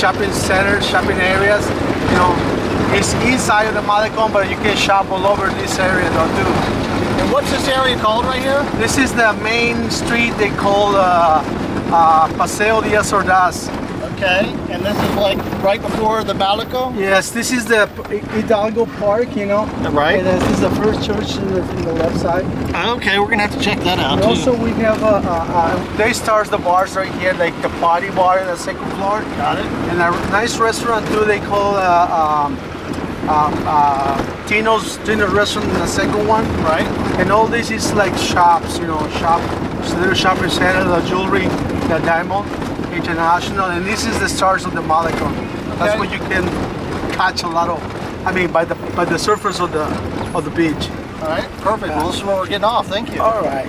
shopping centers, shopping areas. You know, it's inside of the Malecon, but you can shop all over this area though too. And what's this area called right here? This is the main street they call uh, uh, Paseo Diaz Ordaz. Okay, and this is like right before the Balico? Yes, this is the Hidalgo Park, you know. Right. And this is the first church in the, in the left side. Okay, we're gonna have to check that out And too. also we have, a, uh, uh, they start the bars right here, like the party bar in the second floor. Got it. And a nice restaurant too, they call uh, um, uh, uh, Tino's Dinner Restaurant in the second one. Right. And all this is like shops, you know, shop, little shopping center, the jewelry, the diamond, international, and this is the stars of the Malecon. That's Okay. where you can catch a lot of, I mean, by the by the surface of the of the beach. All right, perfect. Well, this is where we're getting off. Thank you. All right.